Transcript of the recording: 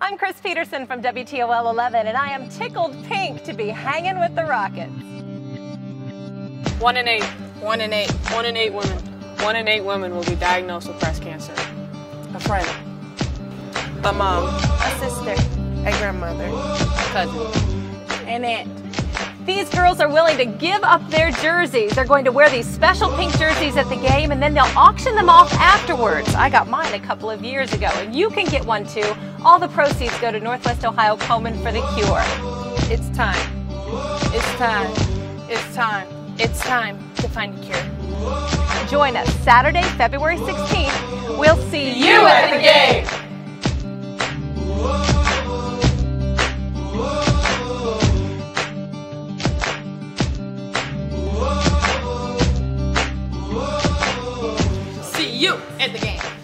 I'm Chris Peterson from WTOL 11, and I am tickled pink to be hanging with the Rockets. One in eight, one in eight, one in eight women, one in eight women will be diagnosed with breast cancer. A friend, A mom, a sister, a grandmother, a cousin. an aunt. These girls are willing to give up their jerseys. They're going to wear these special pink jerseys at the game, and then they'll auction them off afterwards. I got mine a couple of years ago, and you can get one too. All the proceeds go to Northwest Ohio Komen for the Cure. It's time. It's time. It's time. It's time to find a cure. Join us Saturday, February 16th. We'll see You at the game. you at the game.